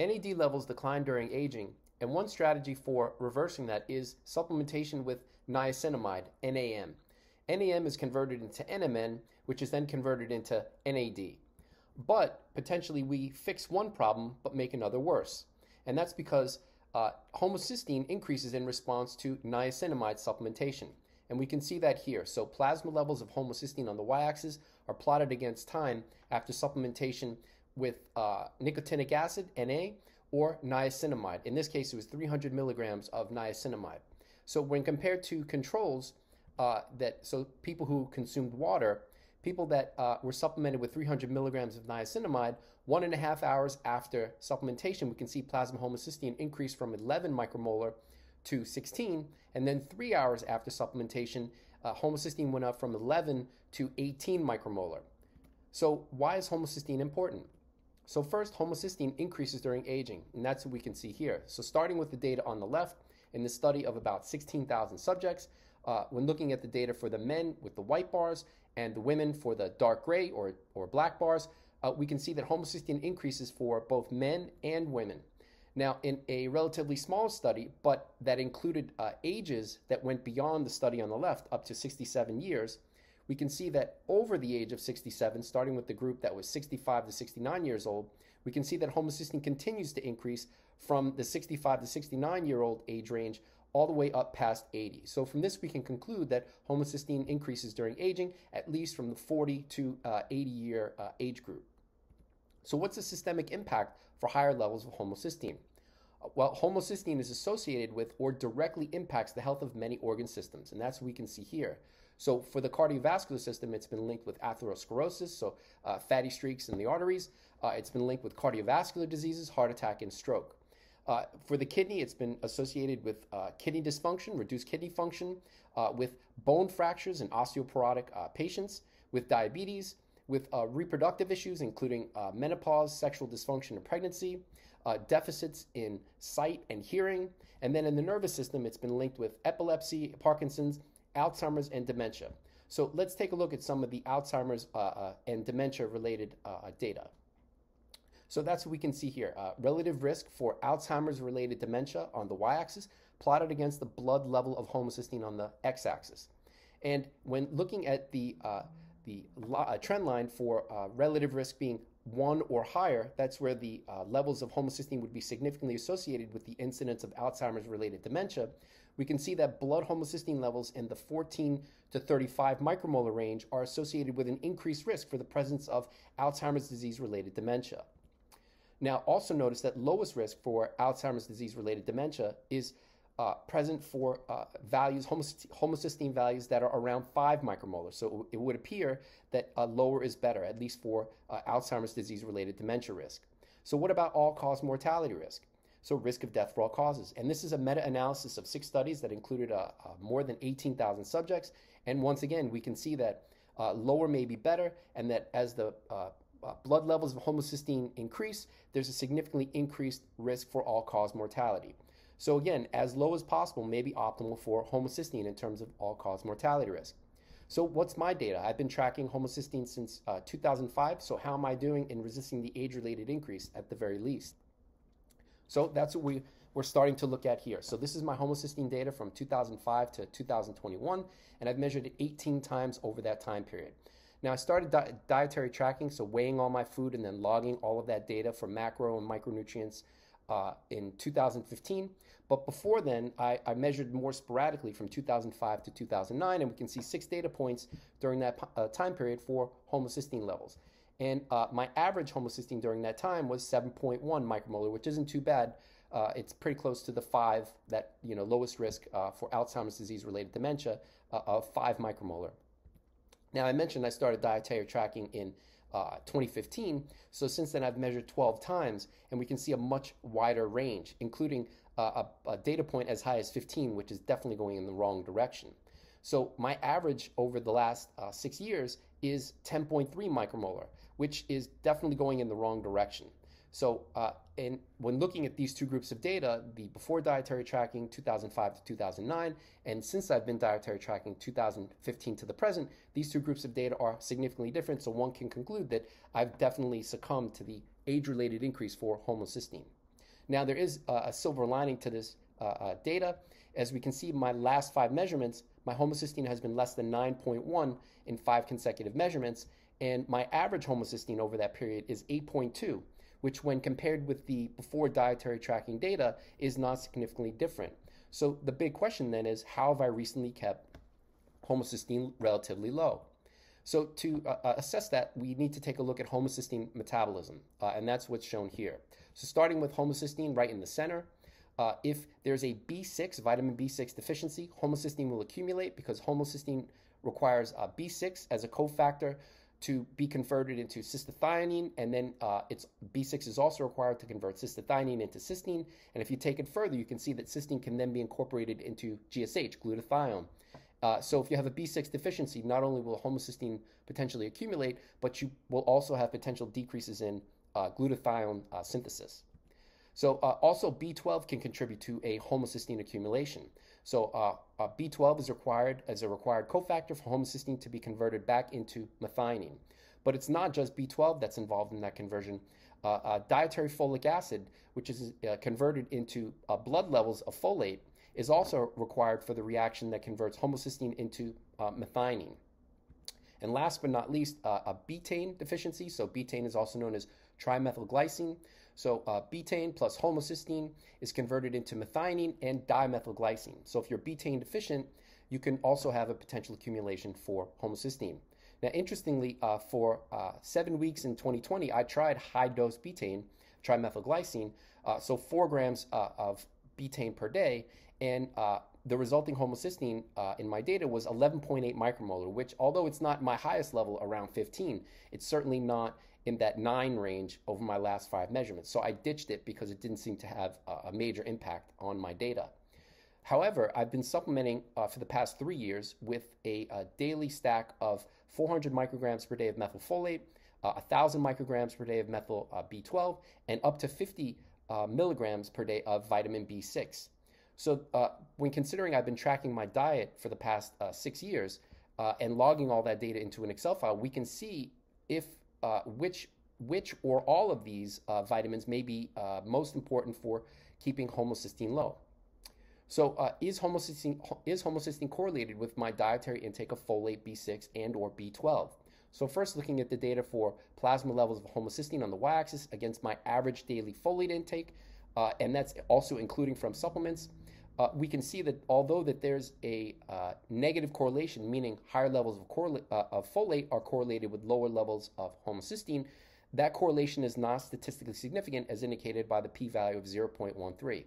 NAD levels decline during aging, and one strategy for reversing that is supplementation with niacinamide, NAM. NAM is converted into NMN, which is then converted into NAD. But potentially we fix one problem but make another worse. And that's because uh, homocysteine increases in response to niacinamide supplementation. And we can see that here. So plasma levels of homocysteine on the y-axis are plotted against time after supplementation with uh, nicotinic acid, Na, or niacinamide. In this case, it was 300 milligrams of niacinamide. So when compared to controls, uh, that so people who consumed water, people that uh, were supplemented with 300 milligrams of niacinamide, one and a half hours after supplementation, we can see plasma homocysteine increase from 11 micromolar to 16, and then three hours after supplementation, uh, homocysteine went up from 11 to 18 micromolar. So why is homocysteine important? So first, homocysteine increases during aging, and that's what we can see here. So starting with the data on the left, in this study of about 16,000 subjects, uh, when looking at the data for the men with the white bars and the women for the dark gray or, or black bars, uh, we can see that homocysteine increases for both men and women. Now, in a relatively small study, but that included uh, ages that went beyond the study on the left, up to 67 years, we can see that over the age of 67, starting with the group that was 65 to 69 years old, we can see that homocysteine continues to increase from the 65 to 69 year old age range all the way up past 80. So from this, we can conclude that homocysteine increases during aging, at least from the 40 to uh, 80 year uh, age group. So what's the systemic impact for higher levels of homocysteine? Well, homocysteine is associated with or directly impacts the health of many organ systems, and that's what we can see here. So for the cardiovascular system, it's been linked with atherosclerosis, so uh, fatty streaks in the arteries. Uh, it's been linked with cardiovascular diseases, heart attack, and stroke. Uh, for the kidney, it's been associated with uh, kidney dysfunction, reduced kidney function, uh, with bone fractures in osteoporotic uh, patients, with diabetes, with reproductive issues, including menopause, sexual dysfunction, and pregnancy, deficits in sight and hearing. And then in the nervous system, it's been linked with epilepsy, Parkinson's, Alzheimer's, and dementia. So let's take a look at some of the Alzheimer's and dementia related data. So that's what we can see here. Uh, relative risk for Alzheimer's related dementia on the y-axis plotted against the blood level of homocysteine on the x-axis. And when looking at the, uh, the uh, trend line for uh, relative risk being one or higher, that's where the uh, levels of homocysteine would be significantly associated with the incidence of Alzheimer's related dementia. We can see that blood homocysteine levels in the 14 to 35 micromolar range are associated with an increased risk for the presence of Alzheimer's disease related dementia. Now, also notice that lowest risk for Alzheimer's disease related dementia is uh, present for uh, values, homocysteine values that are around 5 micromolar. So it would appear that uh, lower is better, at least for uh, Alzheimer's disease related dementia risk. So, what about all cause mortality risk? So, risk of death for all causes. And this is a meta analysis of six studies that included uh, uh, more than 18,000 subjects. And once again, we can see that lower may be better, and that as the blood levels of homocysteine increase, there's a significantly increased risk for all cause mortality. So, again, as low as possible may be optimal for homocysteine in terms of all cause mortality risk. So, what's my data? I've been tracking homocysteine since uh, 2005. So, how am I doing in resisting the age related increase at the very least? So, that's what we, we're starting to look at here. So, this is my homocysteine data from 2005 to 2021, and I've measured it 18 times over that time period. Now, I started di- dietary tracking, so weighing all my food and then logging all of that data for macro and micronutrients uh, in 2015. But before then, I, I, measured more sporadically from 2005 to 2009, and we can see six data points during that uh, time period for homocysteine levels. And uh, my average homocysteine during that time was 7.1 micromolar, which isn't too bad. Uh, it's pretty close to the five that you know lowest risk uh, for Alzheimer's disease related dementia of five micromolar. Now, I mentioned I started dietary tracking in uh, 2015. So since then, I've measured 12 times, and we can see a much wider range, including uh, a, a, data point as high as 15, which is definitely going in the wrong direction. So my average over the last uh, six years is 10.3 micromolar, which is definitely going in the wrong direction. So, uh, and when looking at these two groups of data, the before dietary tracking 2005 to 2009, and since I've been dietary tracking 2015 to the present, these two groups of data are significantly different. So one can conclude that I've definitely succumbed to the age-related increase for homocysteine. Now, there is a silver lining to this uh, uh, data. As we can see, my last five measurements, my homocysteine has been less than 9.1 in five consecutive measurements, and my average homocysteine over that period is 8.2, which, when compared with the before dietary tracking data, is not significantly different. So the big question then is how have I recently kept homocysteine relatively low? So to uh, uh, assess that, we need to take a look at homocysteine metabolism, uh, and that's what's shown here. So starting with homocysteine right in the center, uh, if there's a B6, vitamin B6 deficiency, homocysteine will accumulate because homocysteine requires uh, B6 as a cofactor to be converted into cystathionine, and then uh, it's B6 is also required to convert cystathionine into cysteine. And if you take it further, you can see that cysteine can then be incorporated into GSH, glutathione. Uh, so if you have a B6 deficiency, not only will homocysteine potentially accumulate, but you will also have potential decreases in uh, glutathione uh, synthesis. So uh, also B12 can contribute to a homocysteine accumulation. So uh, uh, B12 is required as a required cofactor for homocysteine to be converted back into methionine. But it's not just B12 that's involved in that conversion. dietary folic acid, which is converted into blood levels of folate, is also required for the reaction that converts homocysteine into uh, methionine. And last but not least, uh, a betaine deficiency. So betaine is also known as trimethylglycine. So uh, betaine plus homocysteine is converted into methionine and dimethylglycine. So if you're betaine deficient, you can also have a potential accumulation for homocysteine. Now, interestingly, uh, for uh, seven weeks in 2020, I tried high dose betaine, trimethylglycine, uh, so four grams uh, of betaine per day, and uh, the resulting homocysteine uh, in my data was 11.8 micromolar, which, although it's not my highest level around 15, it's certainly not in that 9 range over my last five measurements. So I ditched it because it didn't seem to have a major impact on my data. However, I've been supplementing uh, for the past three years with a, a, daily stack of 400 micrograms per day of methylfolate, uh, 1,000 micrograms per day of methyl uh, B12, and up to 50 uh, milligrams per day of vitamin B6. So, uh, when considering I've been tracking my diet for the past uh, six years uh, and logging all that data into an Excel file, we can see if uh, which which or all of these uh, vitamins may be most important for keeping homocysteine low. So, is homocysteine is homocysteine correlated with my dietary intake of folate, B6, and or B12? So first looking at the data for plasma levels of homocysteine on the y-axis against my average daily folate intake, uh, and that's also including from supplements uh, we can see that although that there's a uh, negative correlation, meaning higher levels of, uh, of folate are correlated with lower levels of homocysteine, that correlation is not statistically significant as indicated by the p-value of 0.13.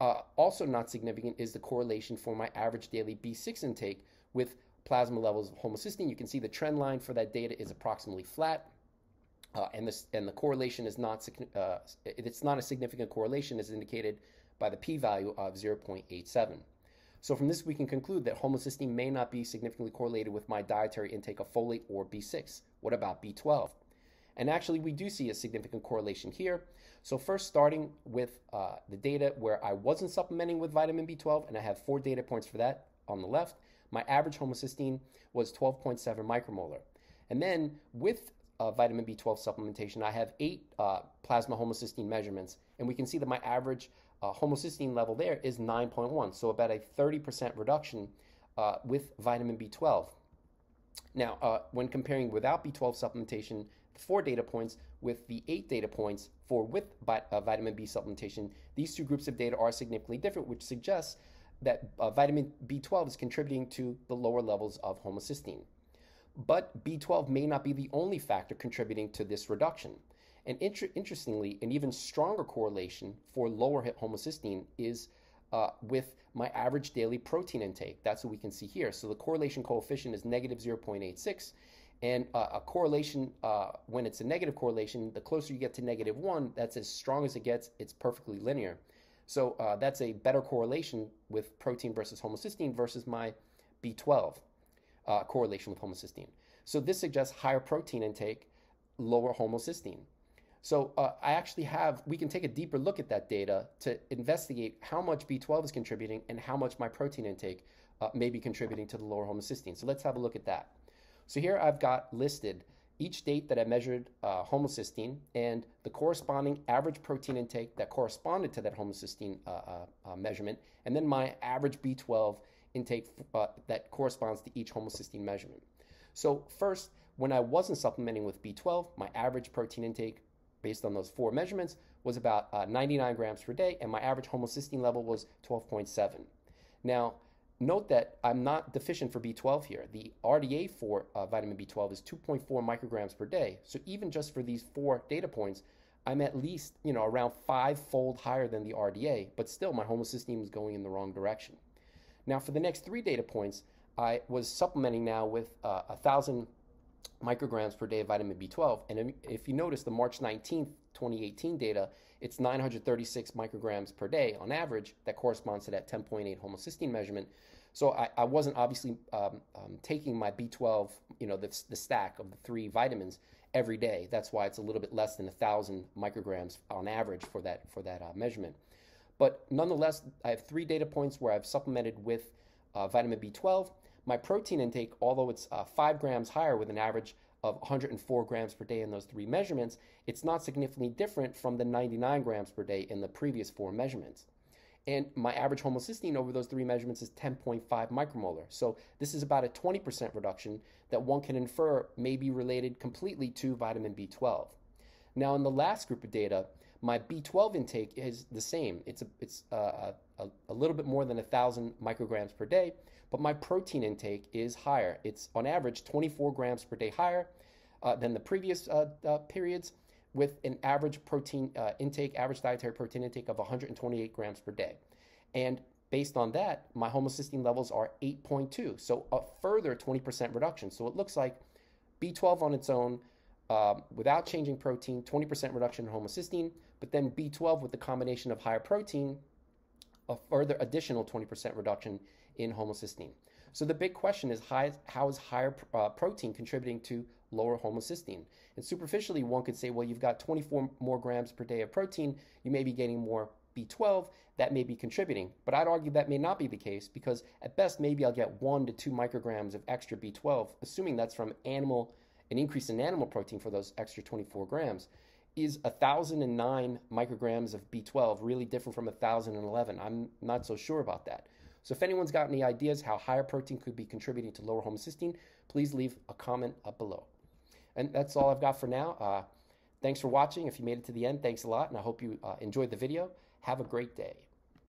Uh, also not significant is the correlation for my average daily B6 intake with plasma levels of homocysteine. You can see the trend line for that data is approximately flat. Uh, and, this, and the correlation is not uh, it's not a significant correlation as indicated by the p-value of 0.87. So from this, we can conclude that homocysteine may not be significantly correlated with my dietary intake of folate or B6. What about B12? And actually, we do see a significant correlation here. So first, starting with uh, the data where I wasn't supplementing with vitamin B12, and I have four data points for that on the left, my average homocysteine was 12.7 micromolar. And then with uh, vitamin B12 supplementation, I have eight uh, plasma homocysteine measurements, and we can see that my average uh, homocysteine level there is 9.1, so about a 30% reduction uh, with vitamin B12. Now, uh, when comparing without B12 supplementation, four data points with the eight data points for with uh, vitamin B supplementation, these two groups of data are significantly different, which suggests that uh, vitamin B12 is contributing to the lower levels of homocysteine. But B12 may not be the only factor contributing to this reduction. And inter- interestingly, an even stronger correlation for lower homocysteine is uh, with my average daily protein intake. That's what we can see here. So the correlation coefficient is negative 0.86. And uh, a correlation, uh, when it's a negative correlation, the closer you get to negative one, that's as strong as it gets. It's perfectly linear. So uh, that's a better correlation with protein versus homocysteine versus my B12 uh, correlation with homocysteine. So this suggests higher protein intake, lower homocysteine. So uh, I actually have, we can take a deeper look at that data to investigate how much B12 is contributing and how much my protein intake uh, may be contributing to the lower homocysteine. So let's have a look at that. So here I've got listed each date that I measured uh, homocysteine and the corresponding average protein intake that corresponded to that homocysteine uh, uh, uh measurement, and then my average B12 intake uh, that corresponds to each homocysteine measurement. So, first, when I wasn't supplementing with B12, my average protein intake based on those four measurements was about uh, 99 grams per day, and my average homocysteine level was 12.7. Now, Note that I'm not deficient for B12 here. The RDA for uh, vitamin B12 is 2.4 micrograms per day. So even just for these four data points, I'm at least you know around five-fold higher than the RDA, but still my homocysteine is going in the wrong direction. Now for the next three data points, I was supplementing now with uh, 1,000 micrograms per day of vitamin B12. And if you notice the March 19th, 2018 data, it's 936 micrograms per day on average. That corresponds to that 10.8 homocysteine measurement. So I, I wasn't obviously um, um, taking my B12, you know, the, the stack of the three vitamins every day. That's why it's a little bit less than a thousand micrograms on average for that for that uh, measurement. But nonetheless, I have three data points where I've supplemented with uh, vitamin B12. My protein intake, although it's uh, five grams higher with an average of 104 grams per day in those three measurements, it's not significantly different from the 99 grams per day in the previous four measurements. And my average homocysteine over those three measurements is 10.5 micromolar. So this is about a 20% reduction that one can infer may be related completely to vitamin B12. Now, in the last group of data, my B12 intake is the same. It's a, it's uh, a, a little bit more than 1,000 micrograms per day, but my protein intake is higher. It's on average 24 grams per day higher uh, than the previous uh, uh, periods, with an average protein uh, intake, average dietary protein intake of 128 grams per day. And based on that, my homocysteine levels are 8.2, so a further 20% reduction. So it looks like B12 on its own, um, without changing protein, 20% reduction in homocysteine, but then B12 with the combination of higher protein, a further additional 20% reduction in homocysteine. So the big question is how is higher uh, protein contributing to lower homocysteine? And superficially, one could say, well, you've got 24 more grams per day of protein, you may be getting more B12, that may be contributing. But I'd argue that may not be the case because at best, maybe I'll get one to two micrograms of extra B12, assuming that's from animal, an increase in animal protein for those extra 24 grams. Is 1,009 micrograms of B12 really different from 1,011? I'm not so sure about that. So if anyone's got any ideas how higher protein could be contributing to lower homocysteine, please leave a comment up below. And that's all I've got for now. Uh, thanks for watching. If you made it to the end, thanks a lot, and I hope you uh, enjoyed the video. Have a great day.